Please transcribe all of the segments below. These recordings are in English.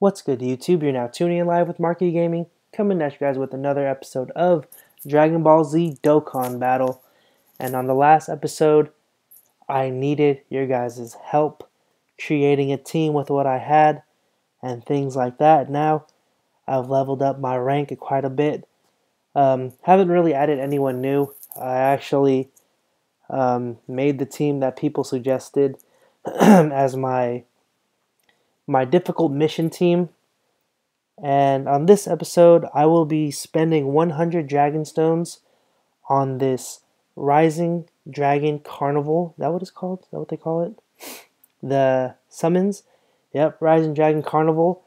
What's good, YouTube? You're now tuning in live with Marky Gaming, coming at you guys with another episode of Dragon Ball Z Dokkan Battle. And on the last episode, I needed your guys' help creating a team with what I had and things like that. Now, I've leveled up my rank quite a bit. Um, haven't really added anyone new. I actually um, made the team that people suggested as my my difficult mission team. And on this episode, I will be spending 100 Dragon Stones on this Rising Dragon Carnival. Is that what it's called? Is that what they call it? The summons. Yep, Rising Dragon Carnival.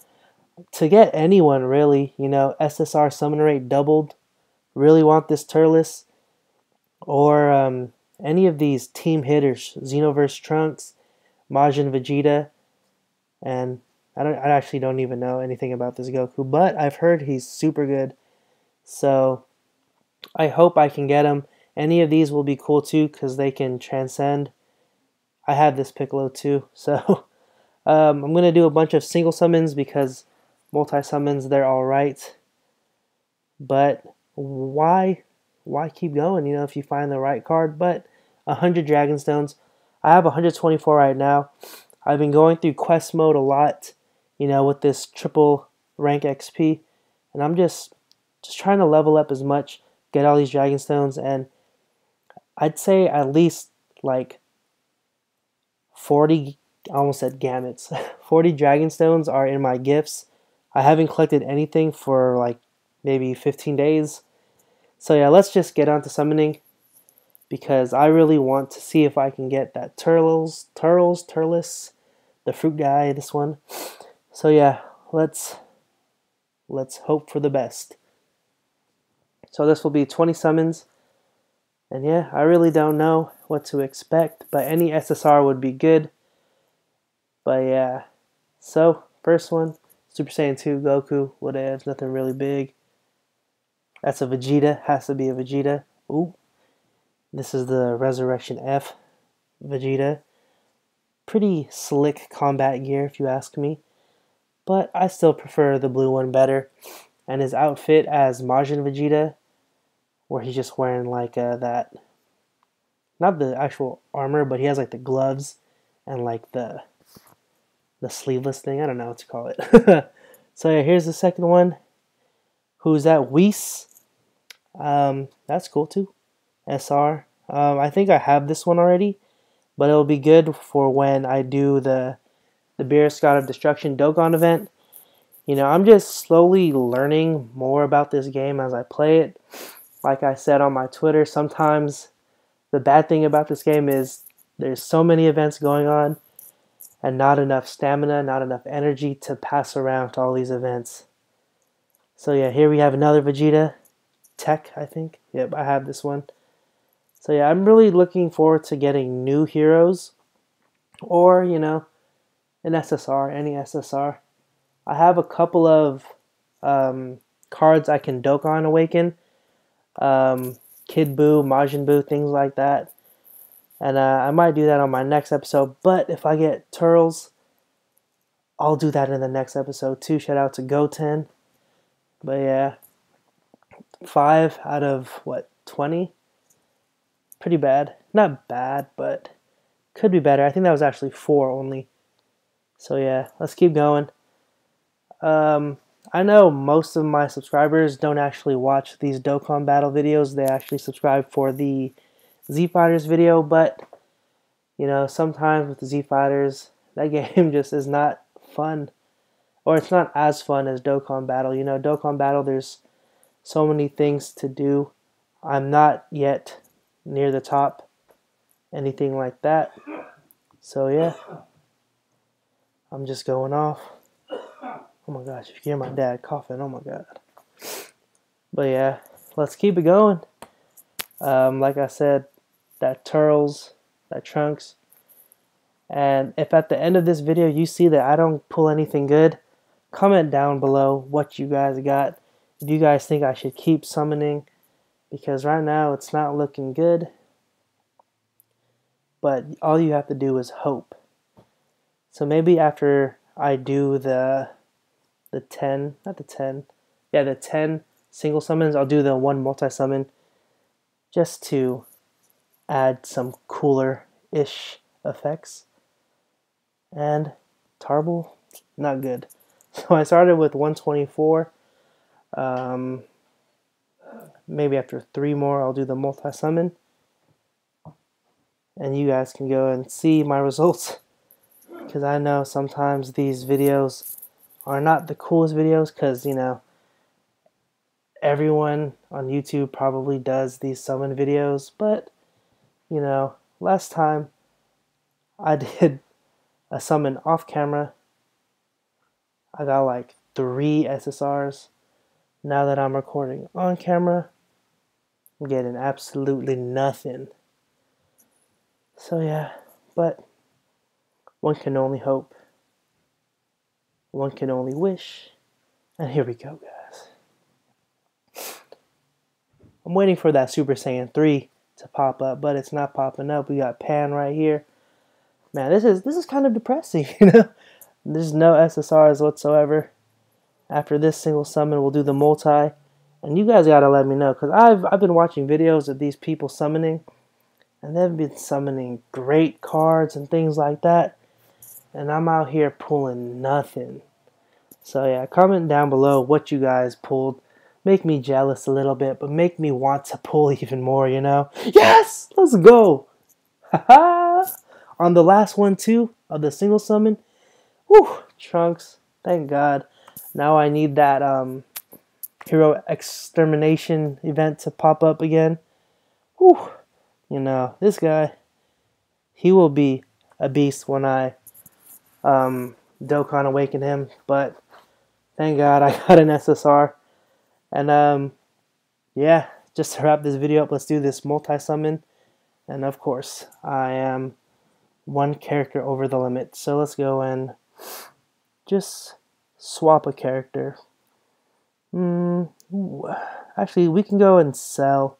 To get anyone really, you know, SSR summon rate doubled. Really want this Turles. Or um, any of these team hitters, Xenoverse Trunks, Majin Vegeta, and I don't I actually don't even know anything about this Goku, but I've heard he's super good. So I hope I can get him. Any of these will be cool too because they can transcend. I have this Piccolo too, so um, I'm gonna do a bunch of single summons because multi summons they're all right. But why why keep going? You know, if you find the right card. But 100 Dragon Stones. I have 124 right now. I've been going through quest mode a lot, you know, with this triple rank XP, and I'm just just trying to level up as much, get all these dragon stones, and I'd say at least like 40, I almost said gamuts, 40 dragon stones are in my gifts. I haven't collected anything for like maybe 15 days. So yeah, let's just get on to summoning because I really want to see if I can get that turtles, turtles, turles, the fruit guy, this one. So yeah, let's let's hope for the best. So this will be 20 summons. And yeah, I really don't know what to expect, but any SSR would be good. But yeah, so first one, Super Saiyan 2 Goku, whatever, nothing really big. That's a Vegeta, has to be a Vegeta. Ooh. This is the Resurrection F Vegeta pretty slick combat gear, if you ask me. But I still prefer the blue one better. And his outfit as Majin Vegeta, where he's just wearing like uh, that, not the actual armor, but he has like the gloves and like the the sleeveless thing. I don't know what to call it. so yeah, here's the second one. Who's that? Whis. Um, that's cool too. SR. Um, I think I have this one already but it'll be good for when I do the the Beerus God of Destruction Dokkan event. You know, I'm just slowly learning more about this game as I play it. Like I said on my Twitter, sometimes the bad thing about this game is there's so many events going on and not enough stamina, not enough energy to pass around to all these events. So yeah, here we have another Vegeta Tech, I think. Yep, I have this one. So yeah, I'm really looking forward to getting new heroes or, you know, an SSR, any SSR. I have a couple of um, cards I can Dokkan Awaken. Um, Kid Buu, Majin Buu, things like that. And uh, I might do that on my next episode. But if I get Turtles, I'll do that in the next episode too. Shout out to Goten. But yeah, five out of what, 20? Pretty bad. Not bad, but could be better. I think that was actually four only. So yeah, let's keep going. Um, I know most of my subscribers don't actually watch these Dokkan battle videos. They actually subscribe for the Z Fighters video, but you know, sometimes with the Z Fighters, that game just is not fun. Or it's not as fun as Dokkan Battle. You know, Dokkan Battle, there's so many things to do. I'm not yet near the top, anything like that. So yeah, I'm just going off. Oh my gosh, if you hear my dad coughing, oh my god. But yeah, let's keep it going. Um, like I said, that Turles, that Trunks. And if at the end of this video you see that I don't pull anything good, comment down below what you guys got. If you guys think I should keep summoning, because right now it's not looking good. But all you have to do is hope. So maybe after I do the the 10, not the 10, yeah, the 10 single summons, I'll do the one multi summon just to add some cooler ish effects. And Tarble, not good. So I started with 124. Um, maybe after three more, I'll do the multi summon. And you guys can go and see my results. Because I know sometimes these videos are not the coolest videos because, you know, everyone on YouTube probably does these summon videos, but you know, last time I did a summon off camera, I got like three SSRs. Now that I'm recording on camera, I'm getting absolutely nothing. So yeah, but one can only hope. One can only wish. And here we go, guys. I'm waiting for that Super Saiyan 3 to pop up, but it's not popping up. We got Pan right here. Man, this is this is kind of depressing, you know. There's no SSRs whatsoever. After this single summon, we'll do the multi. And you guys gotta let me know, because I've I've been watching videos of these people summoning, and they've been summoning great cards and things like that. And I'm out here pulling nothing. So yeah, comment down below what you guys pulled make me jealous a little bit, but make me want to pull even more, you know? Yes! Let's go! On the last one, too, of the single summon, whew, Trunks, thank God. Now I need that um, hero extermination event to pop up again. Whew, you know, this guy, he will be a beast when I um, Dokkan awaken him, but thank God I got an SSR. And um, yeah, just to wrap this video up, let's do this multi-summon. And of course, I am one character over the limit. So let's go and just swap a character. Mm, actually, we can go and sell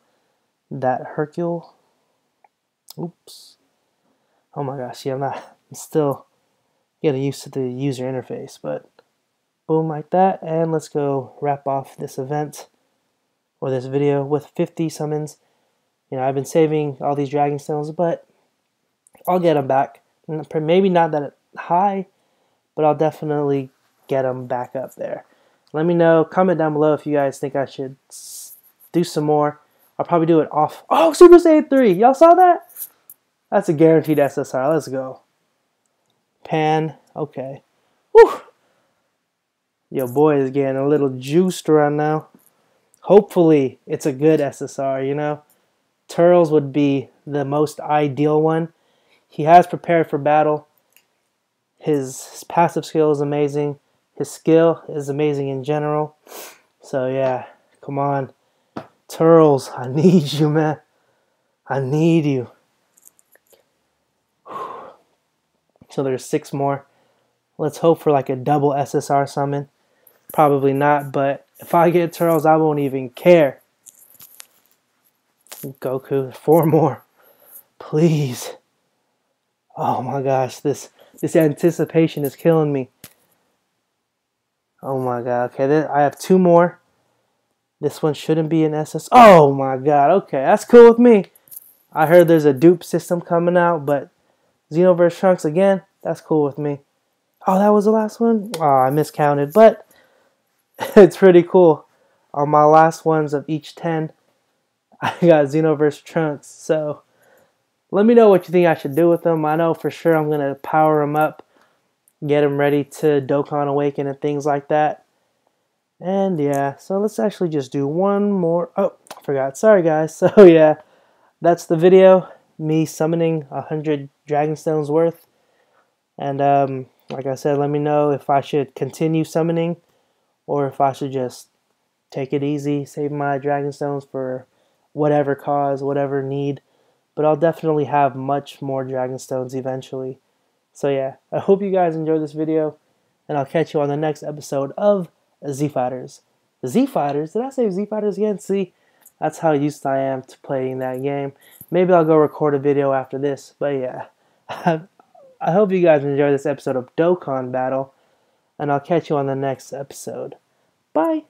that Hercule. Oops. Oh my gosh, yeah, I'm not, I'm still getting used to the user interface, but Boom, like that. And let's go wrap off this event or this video with 50 summons. You know, I've been saving all these Dragon Stones, but I'll get them back. Maybe not that high, but I'll definitely get them back up there. Let me know. Comment down below if you guys think I should do some more. I'll probably do it off. Oh, Super Saiyan 3. Y'all saw that? That's a guaranteed SSR. Let's go. Pan. Okay. Whew. Your boy is getting a little juiced right now. Hopefully, it's a good SSR, you know? Turles would be the most ideal one. He has prepared for battle. His passive skill is amazing. His skill is amazing in general. So, yeah, come on. Turles, I need you, man. I need you. So there's six more. Let's hope for like a double SSR summon. Probably not, but if I get Turles, I won't even care. Goku, four more. Please. Oh my gosh, this this anticipation is killing me. Oh my god. Okay, I have two more. This one shouldn't be an SS. Oh my god. Okay, that's cool with me. I heard there's a dupe system coming out, but Xenoverse Trunks again, that's cool with me. Oh, that was the last one? Oh, I miscounted, but it's pretty cool. On my last ones of each 10, I got Xenoverse Trunks. So let me know what you think I should do with them. I know for sure I'm going to power them up, get them ready to Dokkan Awaken and things like that. And yeah, so let's actually just do one more. Oh, I forgot. Sorry, guys. So yeah, that's the video. Me summoning 100 Dragonstones worth. And um, like I said, let me know if I should continue summoning or if I should just take it easy, save my Dragonstones for whatever cause, whatever need. But I'll definitely have much more Dragonstones eventually. So yeah, I hope you guys enjoyed this video, and I'll catch you on the next episode of Z Fighters. Z Fighters? Did I say Z Fighters again? See, that's how used I am to playing that game. Maybe I'll go record a video after this, but yeah. I hope you guys enjoyed this episode of Dokkan Battle. and I'll catch you on the next episode. Bye.